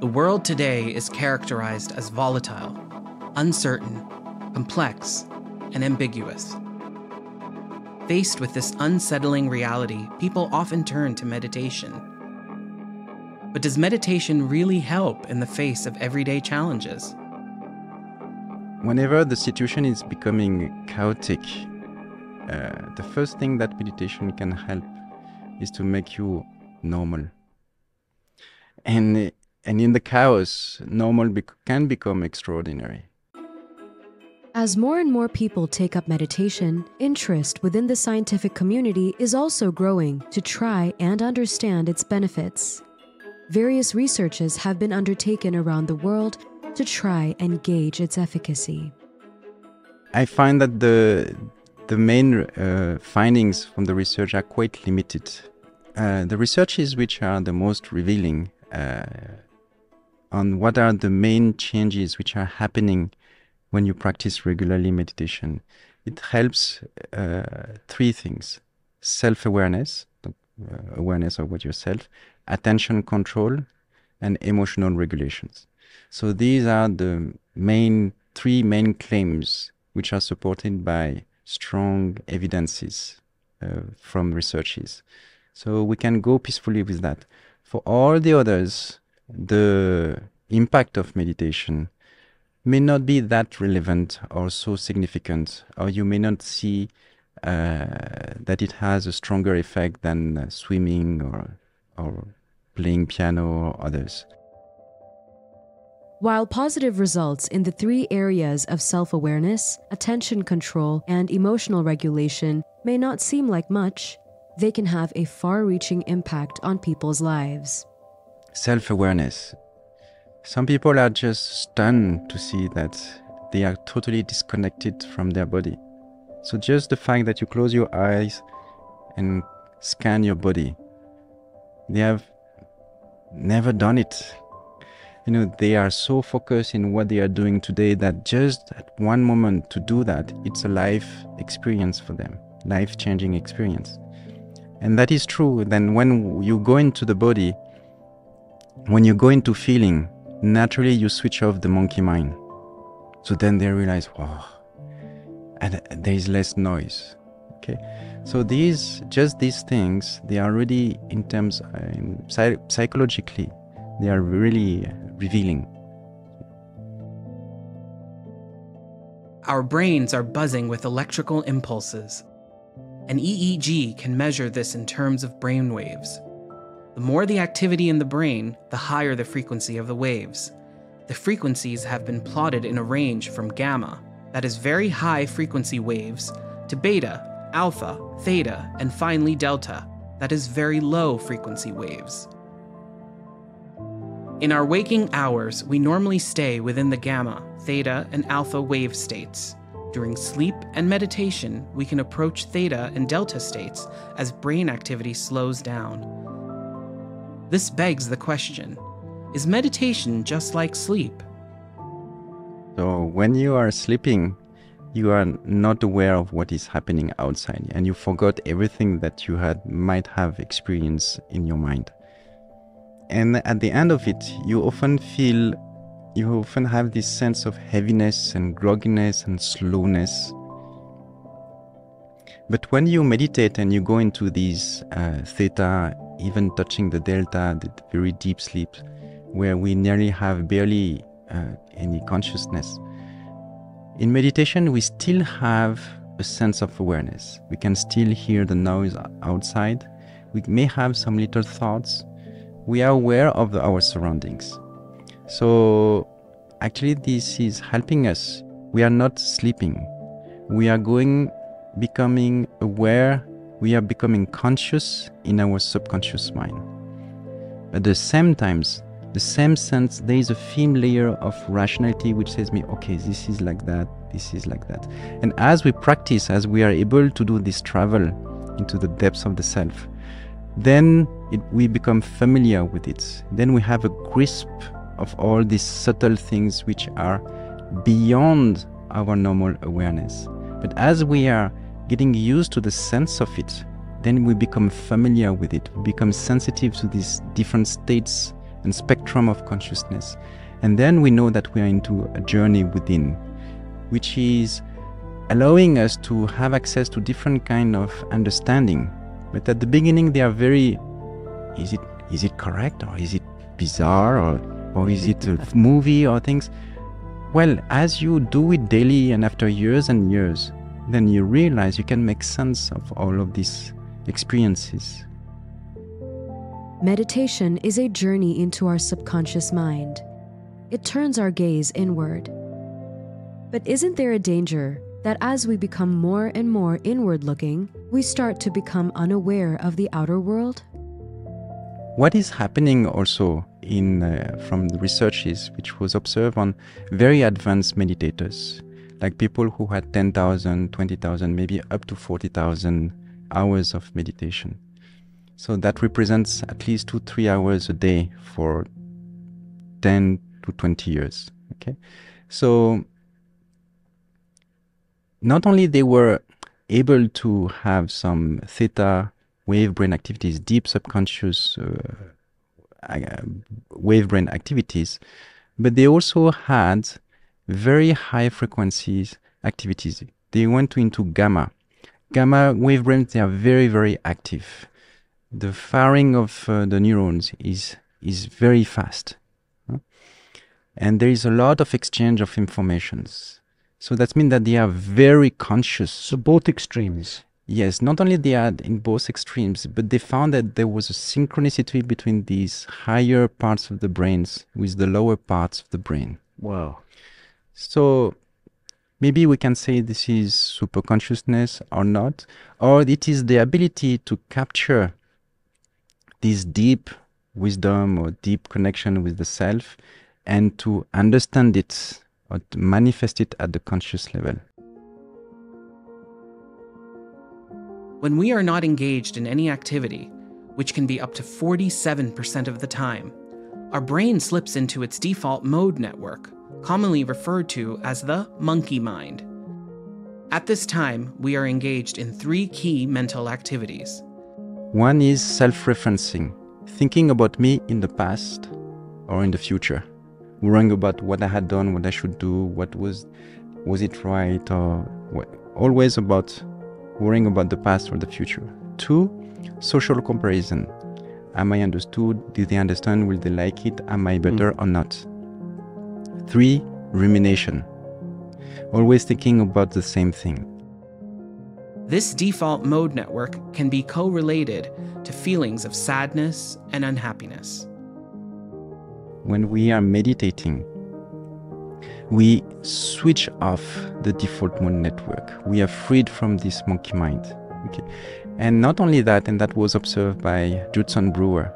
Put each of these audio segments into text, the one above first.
The world today is characterized as volatile, uncertain, complex, and ambiguous. Faced with this unsettling reality, people often turn to meditation. But does meditation really help in the face of everyday challenges? Whenever the situation is becoming chaotic, uh, the first thing that meditation can help is to make you normal. And, and in the chaos, normal bec- can become extraordinary. As more and more people take up meditation, interest within the scientific community is also growing to try and understand its benefits. Various researches have been undertaken around the world to try and gauge its efficacy. I find that the the main uh, findings from the research are quite limited. Uh, the researches which are the most revealing on what are the main changes which are happening when you practice regularly meditation. It helps uh, three things self awareness, uh, awareness of what yourself, attention control, and emotional regulations. So these are the main three main claims which are supported by strong evidences uh, from researches. So we can go peacefully with that. For all the others, the impact of meditation may not be that relevant or so significant, or you may not see uh, that it has a stronger effect than uh, swimming or, or playing piano or others. While positive results in the three areas of self awareness, attention control, and emotional regulation may not seem like much, they can have a far reaching impact on people's lives. Self awareness. Some people are just stunned to see that they are totally disconnected from their body. So, just the fact that you close your eyes and scan your body, they have never done it you know they are so focused in what they are doing today that just at one moment to do that it's a life experience for them life changing experience and that is true then when you go into the body when you go into feeling naturally you switch off the monkey mind so then they realize wow and there is less noise okay so these just these things they are really in terms uh, psychologically they are really revealing. Our brains are buzzing with electrical impulses. An EEG can measure this in terms of brain waves. The more the activity in the brain, the higher the frequency of the waves. The frequencies have been plotted in a range from gamma, that is very high frequency waves, to beta, alpha, theta, and finally delta, that is very low frequency waves. In our waking hours, we normally stay within the gamma, theta, and alpha wave states. During sleep and meditation, we can approach theta and delta states as brain activity slows down. This begs the question Is meditation just like sleep? So, when you are sleeping, you are not aware of what is happening outside and you forgot everything that you had might have experienced in your mind and at the end of it you often feel you often have this sense of heaviness and grogginess and slowness. But when you meditate and you go into these uh, theta even touching the delta the very deep sleep where we nearly have barely uh, any consciousness in meditation we still have a sense of awareness. We can still hear the noise outside. We may have some little thoughts. We are aware of the, our surroundings. So actually, this is helping us. We are not sleeping. We are going, becoming aware. We are becoming conscious in our subconscious mind. At the same times, the same sense, there is a thin layer of rationality which says me, okay, this is like that, this is like that. And as we practice, as we are able to do this travel into the depths of the self, then it, we become familiar with it. Then we have a grasp of all these subtle things which are beyond our normal awareness. But as we are getting used to the sense of it, then we become familiar with it. We become sensitive to these different states and spectrum of consciousness. And then we know that we are into a journey within, which is allowing us to have access to different kind of understanding. But at the beginning, they are very, is it is it correct or is it bizarre or or is it a movie or things? Well, as you do it daily and after years and years, then you realize you can make sense of all of these experiences. Meditation is a journey into our subconscious mind. It turns our gaze inward. But isn't there a danger that as we become more and more inward looking, we start to become unaware of the outer world? What is happening also in uh, from the researches which was observed on very advanced meditators, like people who had 10,000, 20,000, maybe up to 40,000 hours of meditation. So that represents at least two, three hours a day for 10 to 20 years. Okay. So not only they were able to have some theta wave brain activities, deep subconscious uh, uh, wave brain activities, but they also had very high frequencies activities. They went into gamma. Gamma wave brains, they are very, very active. The firing of uh, the neurons is, is very fast. And there is a lot of exchange of informations. So that means that they are very conscious. So both extremes. Yes, not only they are in both extremes, but they found that there was a synchronicity between these higher parts of the brains with the lower parts of the brain. Wow. So maybe we can say this is super consciousness or not, or it is the ability to capture this deep wisdom or deep connection with the self and to understand it or to manifest it at the conscious level. When we are not engaged in any activity, which can be up to 47% of the time, our brain slips into its default mode network, commonly referred to as the monkey mind. At this time, we are engaged in three key mental activities. One is self referencing, thinking about me in the past or in the future, worrying about what I had done, what I should do, what was was it right, or what, always about worrying about the past or the future. Two, social comparison. Am I understood? Do they understand? Will they like it? Am I better mm. or not? Three, rumination. Always thinking about the same thing. This default mode network can be correlated to feelings of sadness and unhappiness. When we are meditating, we switch off the default mode network. We are freed from this monkey mind. Okay. And not only that, and that was observed by Judson Brewer,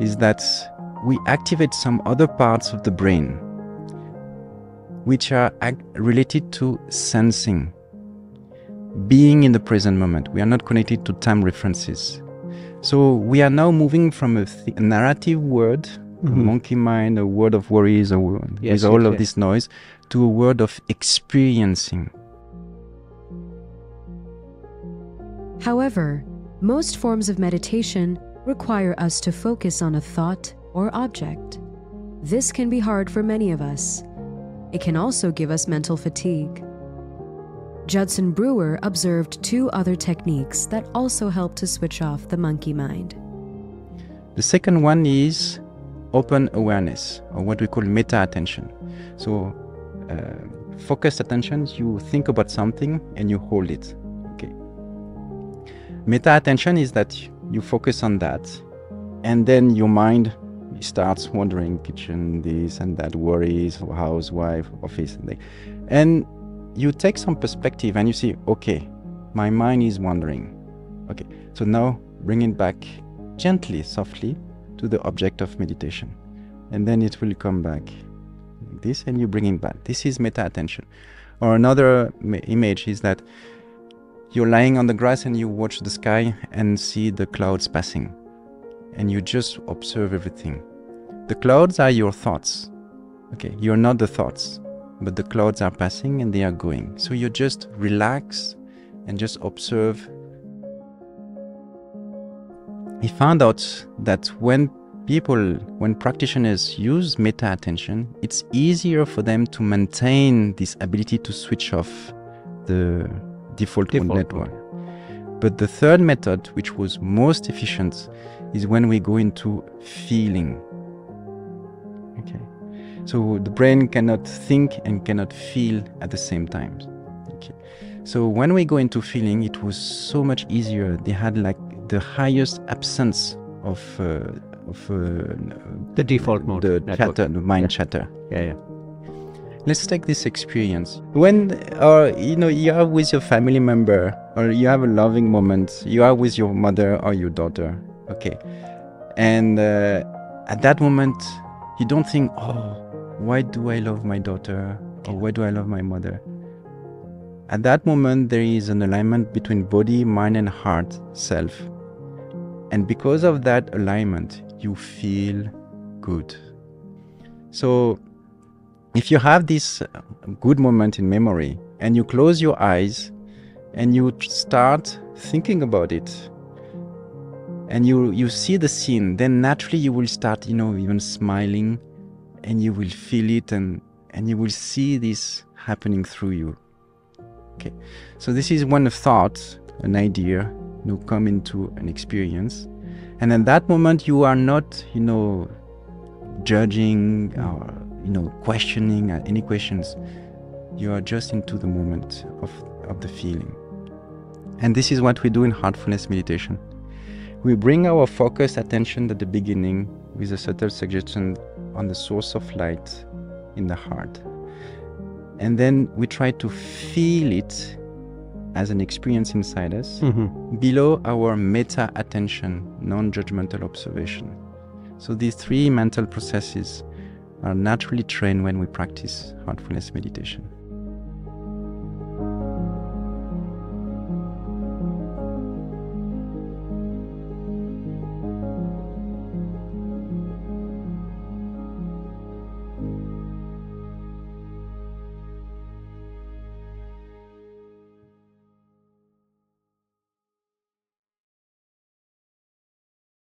is that we activate some other parts of the brain which are related to sensing, being in the present moment. We are not connected to time references. So we are now moving from a, narrative world mm-hmm. monkey mind, a world of worries, a world yes, with all yes, of yes. this noise, to a world of experiencing. However, most forms of meditation require us to focus on a thought or object. This can be hard for many of us. It can also give us mental fatigue. Judson Brewer observed two other techniques that also help to switch off the monkey mind. The second one is open awareness, or what we call meta attention. So, uh, focused attention, you think about something and you hold it. Okay. Meta attention is that you focus on that, and then your mind starts wandering kitchen, this and that, worries, housewife, office, and, and you take some perspective and you see, okay, my mind is wandering. Okay, so now bring it back gently, softly, to the object of meditation. And then it will come back like this and you bring it back. This is meta attention. Or another image is that you're lying on the grass and you watch the sky and see the clouds passing. And you just observe everything. The clouds are your thoughts. Okay, you're not the thoughts, but the clouds are passing and they are going. So you just relax and just observe he found out that when people, when practitioners use meta attention, it's easier for them to maintain this ability to switch off the default, Default mode network. But the third method, which was most efficient, is when we go into feeling. Okay. So the brain cannot think and cannot feel at the same time. Okay. So when we go into feeling, it was so much easier. They had like the highest absence of uh, of uh, The default mode. the network. chatter, the mind Yeah. chatter. Yeah, yeah. Let's take this experience. When uh, you know you are with your family member or you have a loving moment, you are with your mother or your daughter. Okay, and uh, at that moment, you don't think, "Oh, why do I love my daughter?" or "Why do I love my mother?" At that moment, there is an alignment between body, mind, and heart, self, and because of that alignment, you feel good. So if you have this uh, good moment in memory and you close your eyes and you start thinking about it and you you see the scene then naturally you will start you know even smiling and you will feel it and and you will see this happening through you okay so this is one thought an idea you come into an experience. And at that moment you are not you know judging or you know questioning any questions. You are just into the moment of, of the feeling. And this is what we do in heartfulness meditation. We bring our focus attention at the beginning with a subtle suggestion on the source of light in the heart. And then we try to feel it as an experience inside us Mhm. below our meta attention, non judgmental observation. So these three mental processes are naturally trained when we practice heartfulness meditation.